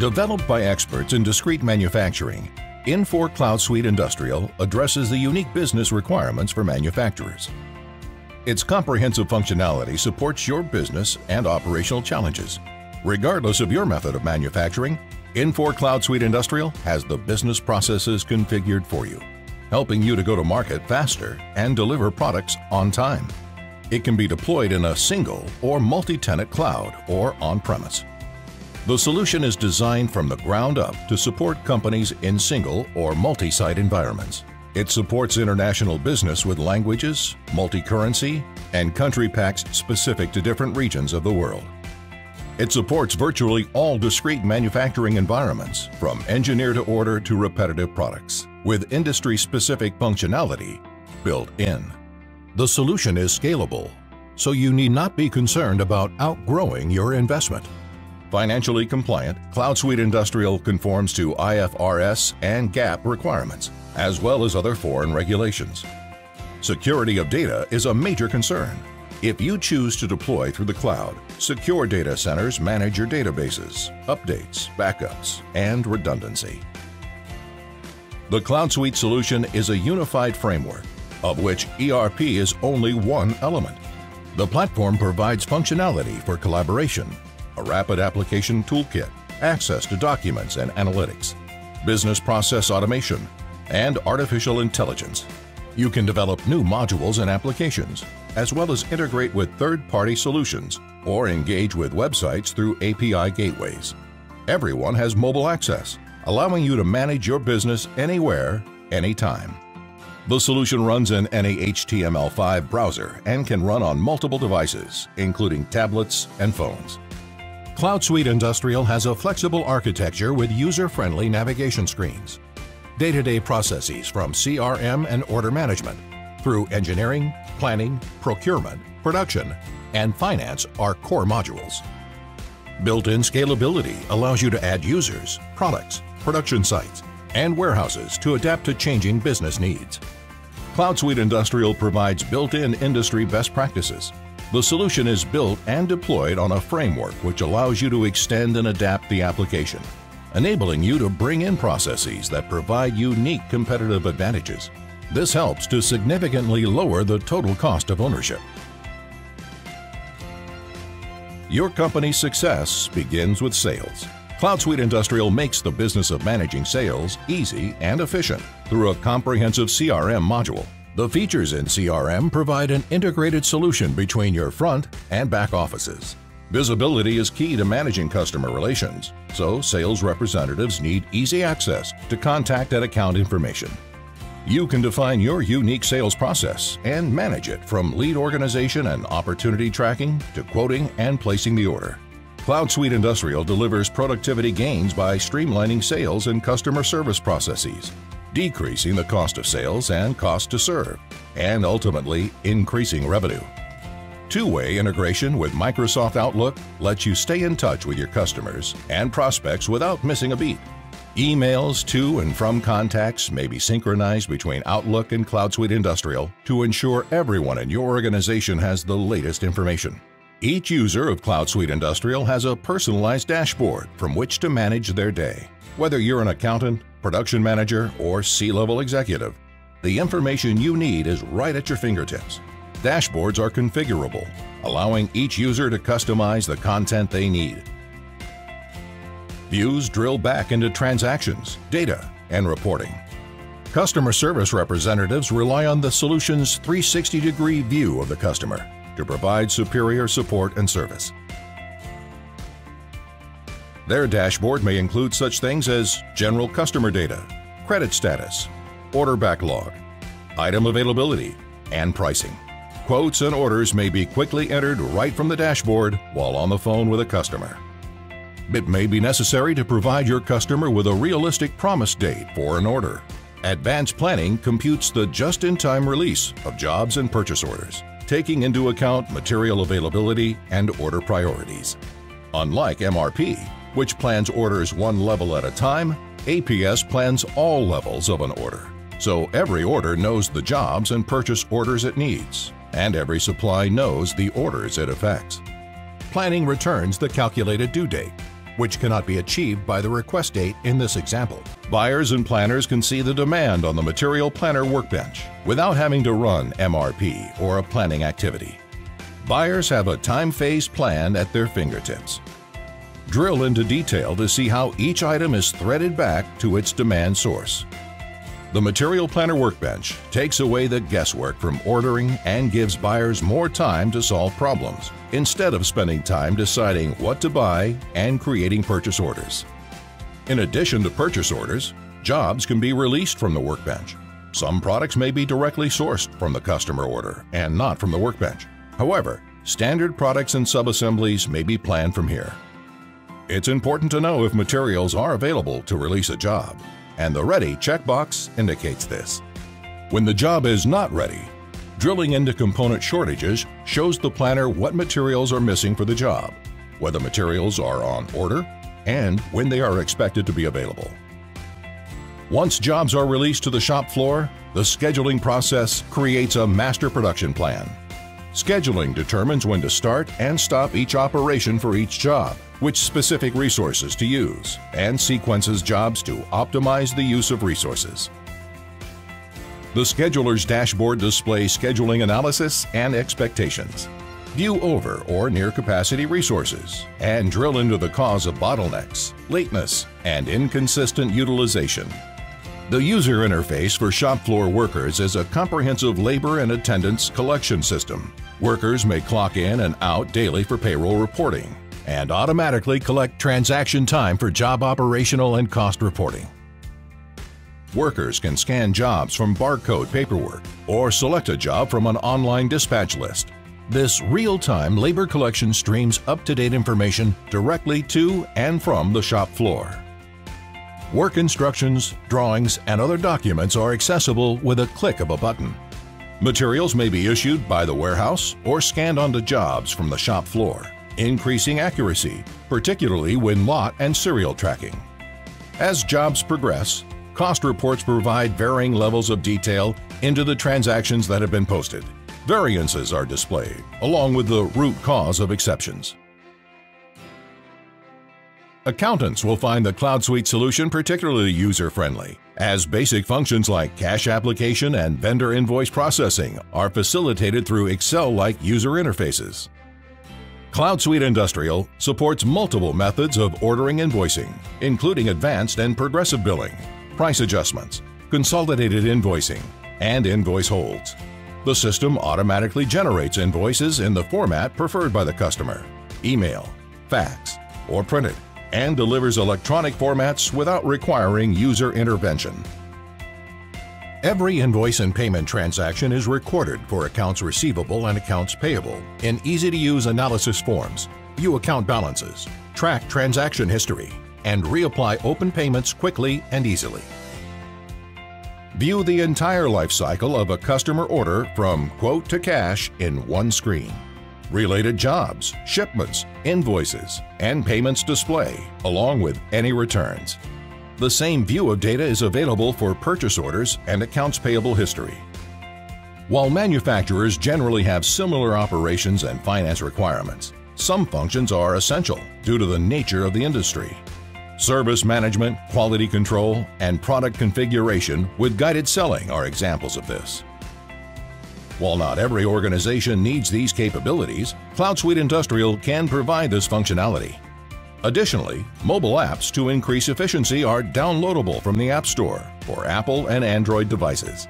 Developed by experts in discrete manufacturing, Infor Cloud Suite Industrial addresses the unique business requirements for manufacturers. Its comprehensive functionality supports your business and operational challenges. Regardless of your method of manufacturing, Infor Cloud Suite Industrial has the business processes configured for you, helping you to go to market faster and deliver products on time. It can be deployed in a single or multi-tenant cloud or on-premise. The solution is designed from the ground up to support companies in single or multi-site environments. It supports international business with languages, multi-currency, and country packs specific to different regions of the world. It supports virtually all discrete manufacturing environments, from engineer to order to repetitive products, with industry-specific functionality built in. The solution is scalable, so you need not be concerned about outgrowing your investment. Financially compliant, Cloud Suite Industrial conforms to IFRS and GAAP requirements, as well as other foreign regulations. Security of data is a major concern. If you choose to deploy through the cloud, secure data centers manage your databases, updates, backups, and redundancy. The Cloud Suite solution is a unified framework, of which ERP is only one element. The platform provides functionality for collaboration, a rapid application toolkit, access to documents and analytics, business process automation, and artificial intelligence. You can develop new modules and applications, as well as integrate with third-party solutions or engage with websites through API gateways. Everyone has mobile access, allowing you to manage your business anywhere, anytime. The solution runs in any HTML5 browser and can run on multiple devices, including tablets and phones. Cloud Suite Industrial has a flexible architecture with user-friendly navigation screens. Day-to-day processes from CRM and order management through engineering, planning, procurement, production, and finance are core modules. Built-in scalability allows you to add users, products, production sites, and warehouses to adapt to changing business needs. Cloud Suite Industrial provides built-in industry best practices the solution is built and deployed on a framework which allows you to extend and adapt the application, enabling you to bring in processes that provide unique competitive advantages. This helps to significantly lower the total cost of ownership. Your company's success begins with sales. Cloud Suite Industrial makes the business of managing sales easy and efficient through a comprehensive CRM module the features in CRM provide an integrated solution between your front and back offices. Visibility is key to managing customer relations, so sales representatives need easy access to contact and account information. You can define your unique sales process and manage it from lead organization and opportunity tracking to quoting and placing the order. Cloud Suite Industrial delivers productivity gains by streamlining sales and customer service processes, decreasing the cost of sales and cost to serve, and ultimately increasing revenue. Two-way integration with Microsoft Outlook lets you stay in touch with your customers and prospects without missing a beat. Emails to and from contacts may be synchronized between Outlook and Cloud Suite Industrial to ensure everyone in your organization has the latest information. Each user of Cloud Suite Industrial has a personalized dashboard from which to manage their day. Whether you're an accountant, production manager, or C-level executive, the information you need is right at your fingertips. Dashboards are configurable, allowing each user to customize the content they need. Views drill back into transactions, data, and reporting. Customer service representatives rely on the solution's 360-degree view of the customer to provide superior support and service. Their dashboard may include such things as general customer data, credit status, order backlog, item availability, and pricing. Quotes and orders may be quickly entered right from the dashboard while on the phone with a customer. It may be necessary to provide your customer with a realistic promise date for an order. Advanced planning computes the just-in-time release of jobs and purchase orders, taking into account material availability and order priorities. Unlike MRP, which plans orders one level at a time, APS plans all levels of an order. So every order knows the jobs and purchase orders it needs, and every supply knows the orders it affects. Planning returns the calculated due date, which cannot be achieved by the request date in this example. Buyers and planners can see the demand on the Material Planner workbench without having to run MRP or a planning activity. Buyers have a time-phased plan at their fingertips. Drill into detail to see how each item is threaded back to its demand source. The Material Planner Workbench takes away the guesswork from ordering and gives buyers more time to solve problems, instead of spending time deciding what to buy and creating purchase orders. In addition to purchase orders, jobs can be released from the workbench. Some products may be directly sourced from the customer order and not from the workbench. However, standard products and subassemblies may be planned from here. It's important to know if materials are available to release a job and the Ready checkbox indicates this. When the job is not ready, drilling into component shortages shows the planner what materials are missing for the job, whether materials are on order, and when they are expected to be available. Once jobs are released to the shop floor, the scheduling process creates a master production plan. Scheduling determines when to start and stop each operation for each job which specific resources to use, and sequences jobs to optimize the use of resources. The scheduler's dashboard displays scheduling analysis and expectations. View over or near capacity resources and drill into the cause of bottlenecks, lateness, and inconsistent utilization. The user interface for shop floor workers is a comprehensive labor and attendance collection system. Workers may clock in and out daily for payroll reporting, and automatically collect transaction time for job operational and cost reporting. Workers can scan jobs from barcode paperwork or select a job from an online dispatch list. This real-time labor collection streams up-to-date information directly to and from the shop floor. Work instructions, drawings, and other documents are accessible with a click of a button. Materials may be issued by the warehouse or scanned onto jobs from the shop floor increasing accuracy, particularly when lot and serial tracking. As jobs progress, cost reports provide varying levels of detail into the transactions that have been posted. Variances are displayed, along with the root cause of exceptions. Accountants will find the CloudSuite solution particularly user-friendly, as basic functions like cash application and vendor invoice processing are facilitated through Excel-like user interfaces. CloudSuite Industrial supports multiple methods of ordering invoicing, including advanced and progressive billing, price adjustments, consolidated invoicing, and invoice holds. The system automatically generates invoices in the format preferred by the customer, email, fax, or printed, and delivers electronic formats without requiring user intervention. Every invoice and payment transaction is recorded for accounts receivable and accounts payable in easy-to-use analysis forms, view account balances, track transaction history, and reapply open payments quickly and easily. View the entire life cycle of a customer order from quote to cash in one screen. Related jobs, shipments, invoices, and payments display, along with any returns. The same view of data is available for purchase orders and accounts payable history. While manufacturers generally have similar operations and finance requirements, some functions are essential due to the nature of the industry. Service management, quality control, and product configuration with guided selling are examples of this. While not every organization needs these capabilities, CloudSuite Industrial can provide this functionality Additionally, mobile apps to increase efficiency are downloadable from the App Store for Apple and Android devices.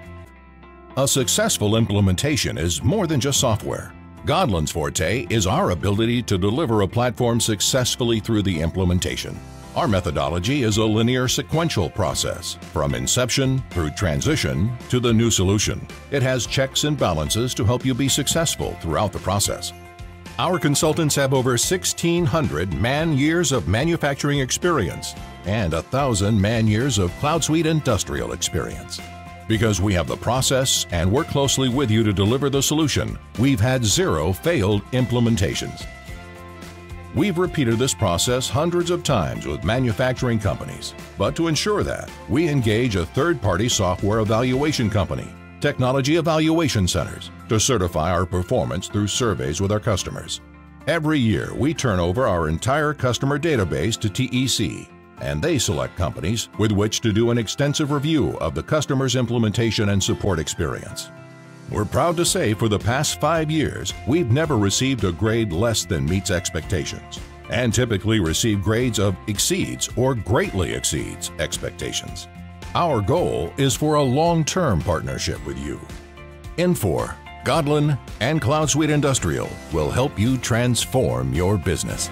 A successful implementation is more than just software. Godlan's forte is our ability to deliver a platform successfully through the implementation. Our methodology is a linear sequential process, from inception through transition to the new solution. It has checks and balances to help you be successful throughout the process. Our consultants have over 1,600 man-years of manufacturing experience and 1,000 man-years of CloudSuite industrial experience. Because we have the process and work closely with you to deliver the solution, we've had zero failed implementations. We've repeated this process hundreds of times with manufacturing companies, but to ensure that, we engage a third-party software evaluation company technology evaluation centers to certify our performance through surveys with our customers. Every year, we turn over our entire customer database to TEC, and they select companies with which to do an extensive review of the customer's implementation and support experience. We're proud to say for the past five years, we've never received a grade less than meets expectations, and typically receive grades of exceeds or greatly exceeds expectations. Our goal is for a long-term partnership with you. Infor, Godlan, and CloudSuite Industrial will help you transform your business.